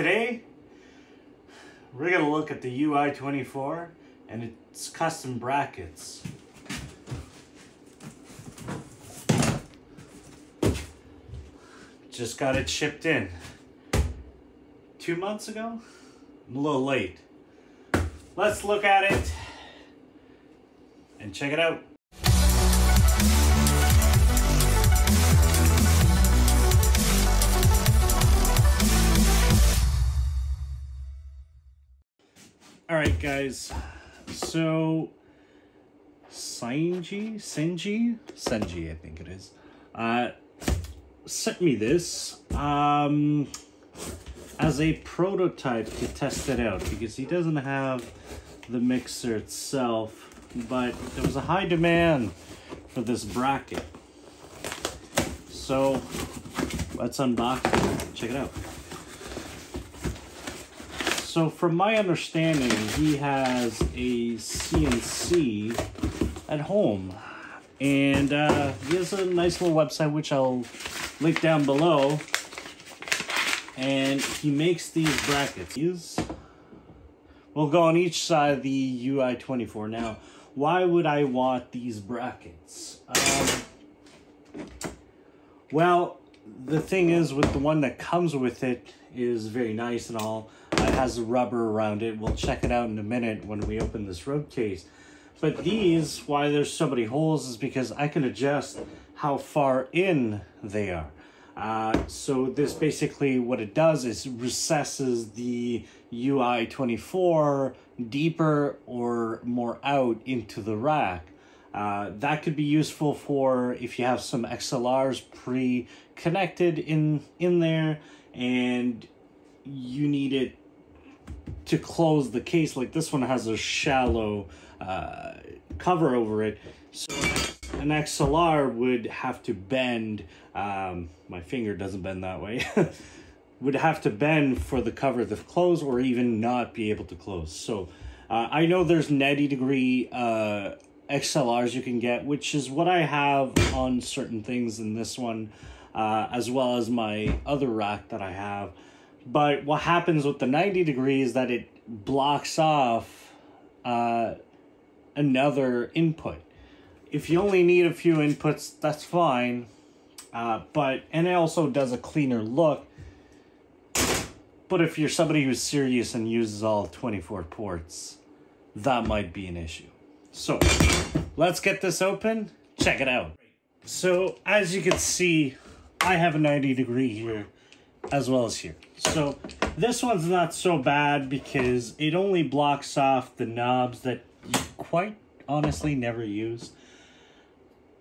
Today, we're going to look at the UI24 and its custom brackets. Just got it shipped in. Two months ago? I'm a little late. Let's look at it and check it out. All right, guys. So, Sanji, Senji, Senji, I think it is, uh, sent me this um, as a prototype to test it out because he doesn't have the mixer itself, but there was a high demand for this bracket. So, let's unbox it. Check it out. So from my understanding, he has a CNC at home. And uh, he has a nice little website, which I'll link down below. And he makes these brackets. He's, will go on each side of the UI-24. Now, why would I want these brackets? Um, well, the thing is with the one that comes with it is very nice and all has rubber around it. We'll check it out in a minute when we open this road case. But these, why there's so many holes, is because I can adjust how far in they are. Uh, so this basically, what it does is recesses the UI-24 deeper or more out into the rack. Uh, that could be useful for if you have some XLRs pre-connected in, in there and you need it to close the case. Like this one has a shallow uh, cover over it. So an XLR would have to bend, um, my finger doesn't bend that way, would have to bend for the cover to close or even not be able to close. So uh, I know there's 90 degree uh, XLRs you can get, which is what I have on certain things in this one, uh, as well as my other rack that I have. But what happens with the 90 degree is that it blocks off uh, another input. If you only need a few inputs, that's fine. Uh, but and it also does a cleaner look. But if you're somebody who's serious and uses all 24 ports, that might be an issue. So let's get this open, check it out. So as you can see, I have a 90 degree here as well as here. So this one's not so bad because it only blocks off the knobs that you quite honestly never use.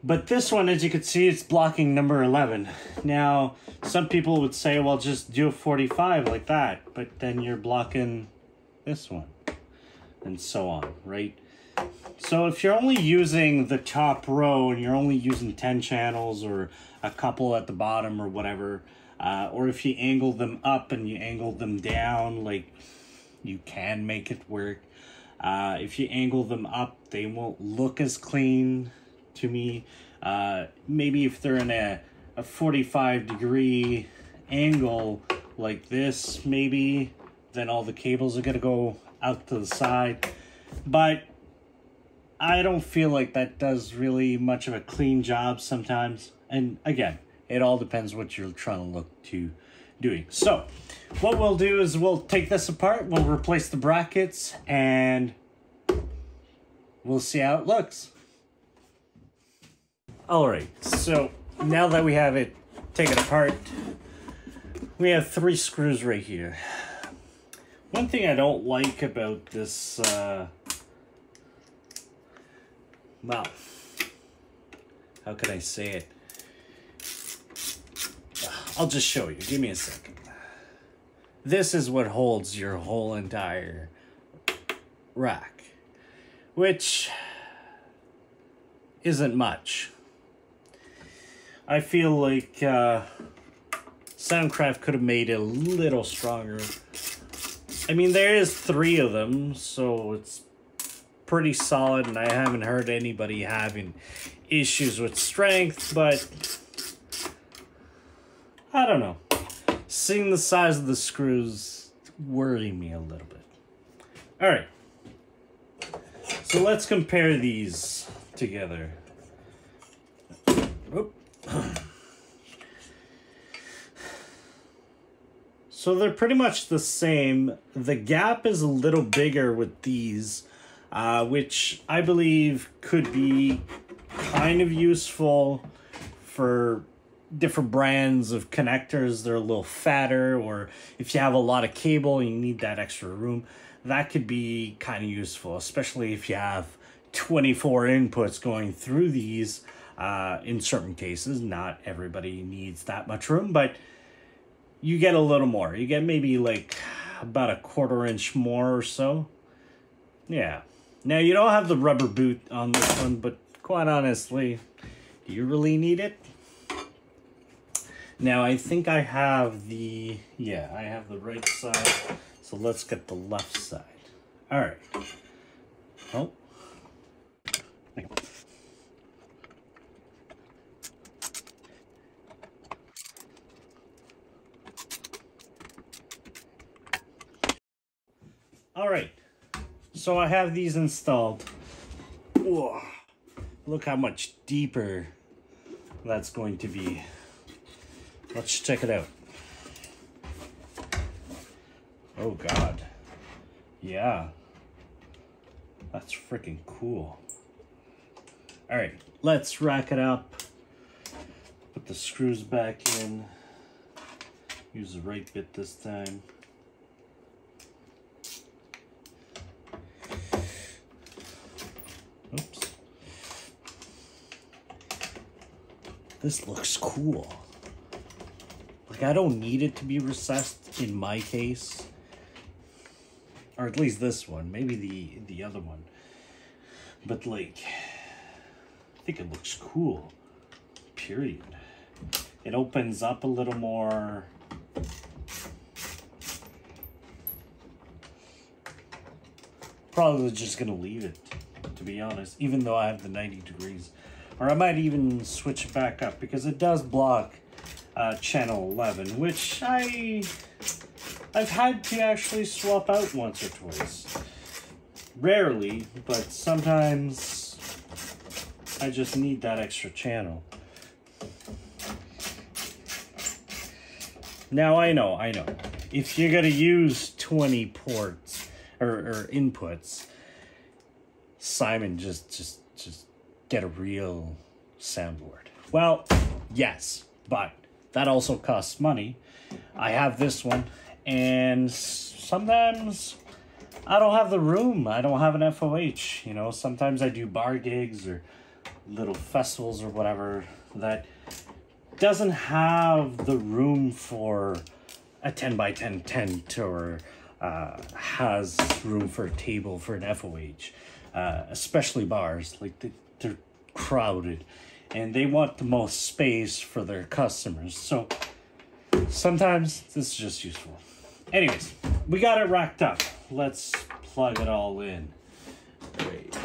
But this one, as you can see, it's blocking number 11. Now, some people would say, well, just do a 45 like that. But then you're blocking this one. And so on, right? So if you're only using the top row and you're only using 10 channels or a couple at the bottom or whatever, uh, or if you angle them up and you angle them down, like you can make it work. Uh, if you angle them up, they won't look as clean to me. Uh, maybe if they're in a, a 45 degree angle like this, maybe, then all the cables are going to go out to the side. But I don't feel like that does really much of a clean job sometimes. And again, it all depends what you're trying to look to doing. So what we'll do is we'll take this apart, we'll replace the brackets, and we'll see how it looks. All right, so now that we have it taken apart, we have three screws right here. One thing I don't like about this, uh, well, how can I say it? I'll just show you. Give me a second. This is what holds your whole entire rack, which isn't much. I feel like uh, Soundcraft could have made it a little stronger. I mean, there is three of them, so it's pretty solid, and I haven't heard anybody having issues with strength, but I don't know. Seeing the size of the screws, worry me a little bit. All right. So let's compare these together. Oop. So they're pretty much the same. The gap is a little bigger with these, uh, which I believe could be kind of useful for different brands of connectors. They're a little fatter, or if you have a lot of cable you need that extra room, that could be kind of useful, especially if you have 24 inputs going through these. Uh, in certain cases, not everybody needs that much room, but you get a little more. You get maybe like about a quarter inch more or so. Yeah. Now you don't have the rubber boot on this one, but quite honestly, do you really need it? Now I think I have the, yeah, I have the right side. So let's get the left side. All right. Oh. All right, so I have these installed. Whoa. Look how much deeper that's going to be. Let's check it out. Oh God. Yeah. That's freaking cool. All right, let's rack it up. Put the screws back in. Use the right bit this time. Oops. This looks cool. Like, I don't need it to be recessed in my case. Or at least this one. Maybe the, the other one. But, like, I think it looks cool. Period. It opens up a little more. Probably just going to leave it to be honest, even though I have the 90 degrees. Or I might even switch back up because it does block uh, channel 11, which I, I've had to actually swap out once or twice. Rarely, but sometimes I just need that extra channel. Now I know, I know. If you're gonna use 20 ports or, or inputs, Simon just just just get a real soundboard. Well, yes, but that also costs money. I have this one, and sometimes I don't have the room. I don't have an FOH. You know, sometimes I do bar gigs or little festivals or whatever that doesn't have the room for a 10 by 10 tent or uh, has room for a table for an FOH uh, especially bars, like they, they're crowded and they want the most space for their customers. So sometimes this is just useful. Anyways, we got it racked up. Let's plug it all in. Wait.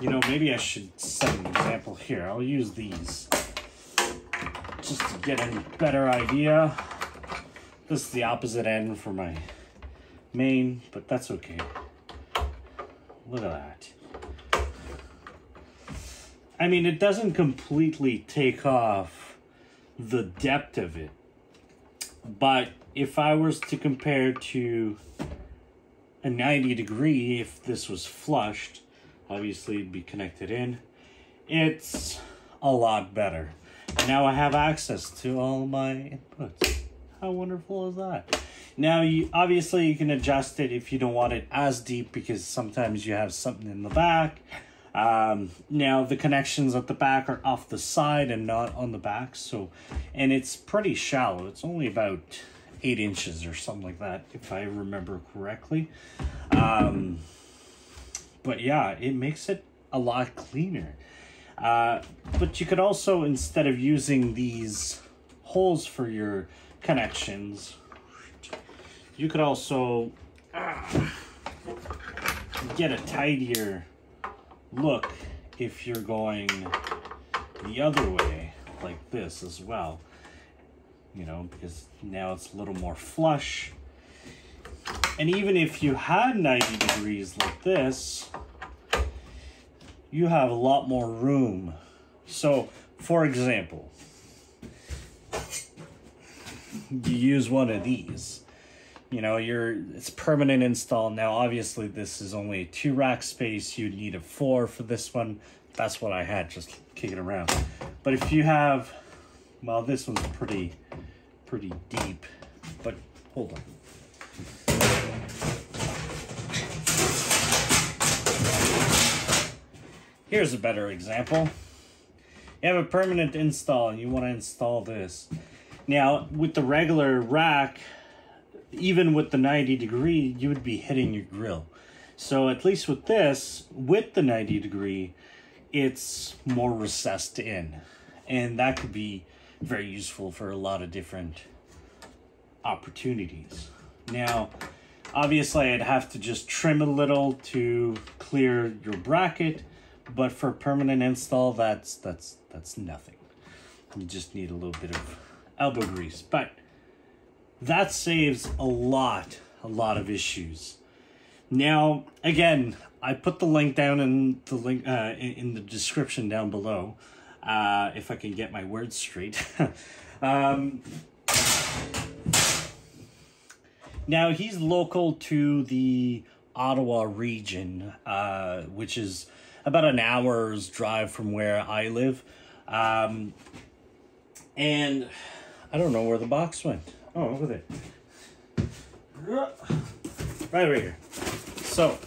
You know, maybe I should set an example here. I'll use these just to get a better idea. This is the opposite end for my main, but that's okay. Look at that. I mean, it doesn't completely take off the depth of it. But if I was to compare to a 90 degree, if this was flushed, obviously it'd be connected in, it's a lot better. Now I have access to all my inputs. How wonderful is that? Now, you obviously you can adjust it if you don't want it as deep because sometimes you have something in the back. Um, now the connections at the back are off the side and not on the back, so and it's pretty shallow. It's only about eight inches or something like that, if I remember correctly. Um, but yeah, it makes it a lot cleaner. Uh, but you could also, instead of using these holes for your connections, you could also uh, get a tidier look if you're going the other way like this as well you know because now it's a little more flush And even if you had 90 degrees like this, you have a lot more room. So, for example, you use one of these. You know, you're it's permanent install. Now, obviously, this is only two rack space. You'd need a four for this one. That's what I had, just kicking around. But if you have, well, this one's pretty, pretty deep. But hold on. Here's a better example. You have a permanent install and you want to install this. Now, with the regular rack, even with the 90 degree, you would be hitting your grill. So at least with this, with the 90 degree, it's more recessed in. And that could be very useful for a lot of different opportunities. Now, obviously I'd have to just trim a little to clear your bracket, but for permanent install, that's that's that's nothing. You just need a little bit of elbow grease, but that saves a lot, a lot of issues. Now, again, I put the link down in the link uh, in, the description down below, uh, if I can get my words straight. um, now he's local to the Ottawa region, uh, which is about an hour's drive from where I live. Um, and I don't know where the box went. Oh, over there. Right over here. So,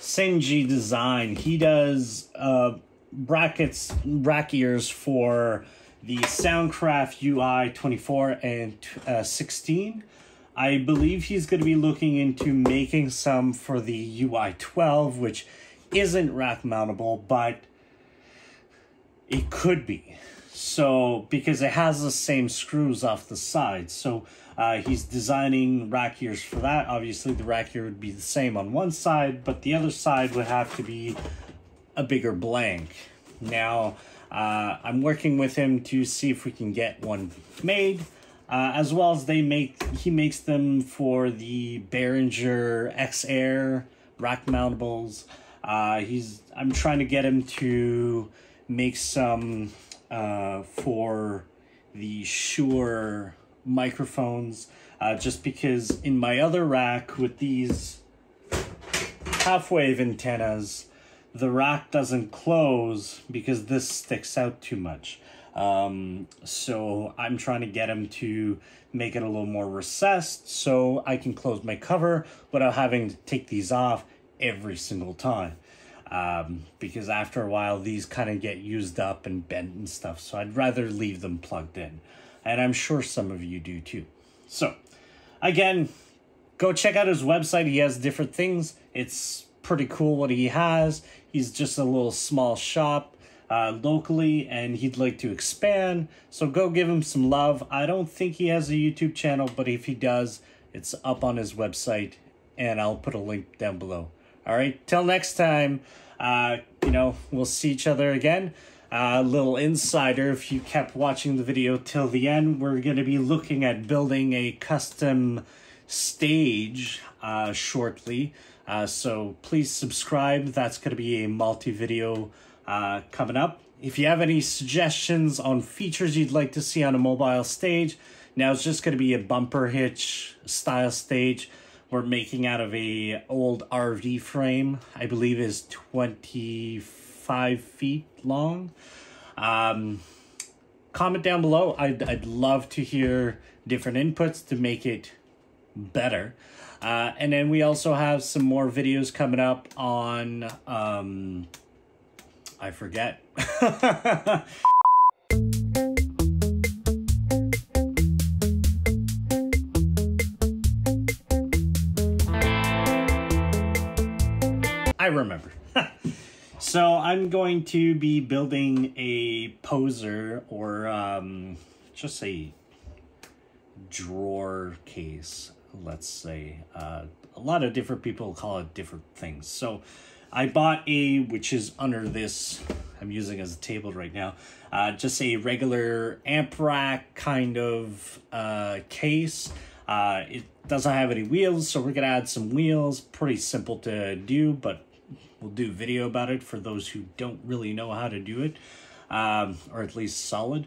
Senji Design, he does uh, brackets, rack ears for the Soundcraft UI 24 and uh, 16. I believe he's going to be looking into making some for the UI 12, which isn't rack mountable, but it could be. So, because it has the same screws off the side. So, uh, he's designing rack ears for that. Obviously, the rack ear would be the same on one side, but the other side would have to be a bigger blank. Now, uh, I'm working with him to see if we can get one made. Uh, as well as they make, he makes them for the Behringer X Air rack mountables. Uh, he's I'm trying to get him to make some uh, for the Shure microphones, uh, just because in my other rack with these half wave antennas, the rack doesn't close because this sticks out too much. Um, so I'm trying to get them to make it a little more recessed so I can close my cover without having to take these off every single time. Um, because after a while, these kind of get used up and bent and stuff. So I'd rather leave them plugged in. And I'm sure some of you do too. So, again, go check out his website. He has different things. It's pretty cool what he has. He's just a little small shop uh, locally and he'd like to expand. So go give him some love. I don't think he has a YouTube channel, but if he does, it's up on his website and I'll put a link down below. All right, till next time, uh, you know, we'll see each other again. A uh, little insider, if you kept watching the video till the end, we're going to be looking at building a custom stage uh, shortly. Uh, so please subscribe. That's going to be a multi-video uh, coming up. If you have any suggestions on features you'd like to see on a mobile stage, now it's just going to be a bumper hitch style stage we're making out of a old RV frame. I believe is 25 feet long. Um, comment down below. I'd, I'd love to hear different inputs to make it better. Uh, and then we also have some more videos coming up on, um, I forget. I remember. so I'm going to be building a poser or um, just a drawer case, let's say. Uh, a lot of different people call it different things. So I bought a, which is under this, I'm using as a table right now, uh, just a regular amp rack kind of uh, case. Uh, it doesn't have any wheels, so we're gonna add some wheels. Pretty simple to do, but we'll do video about it for those who don't really know how to do it, um, or at least solid.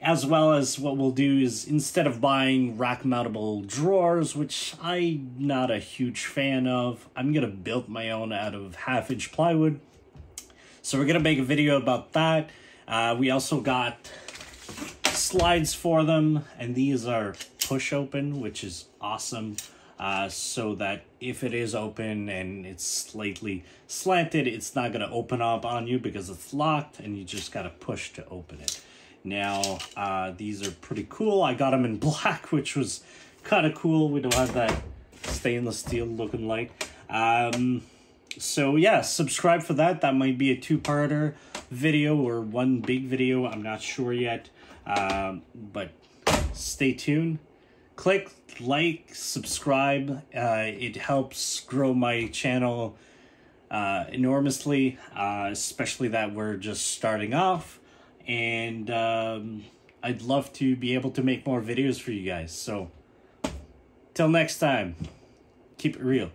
As well as what we'll do is instead of buying rack mountable drawers, which I'm not a huge fan of, I'm gonna build my own out of half inch plywood. So we're gonna make a video about that. Uh, we also got slides for them, and these are push open, which is awesome. Uh, so that if it is open and it's slightly slanted, it's not going to open up on you because it's locked and you just got to push to open it. Now, uh, these are pretty cool. I got them in black, which was kind of cool. We don't have that stainless steel looking like. Um, so yeah, subscribe for that. That might be a two-parter video or one big video. I'm not sure yet. Um, but stay tuned. Click like, subscribe. Uh, it helps grow my channel uh, enormously, uh, especially that we're just starting off. And um, I'd love to be able to make more videos for you guys. So, till next time, keep it real.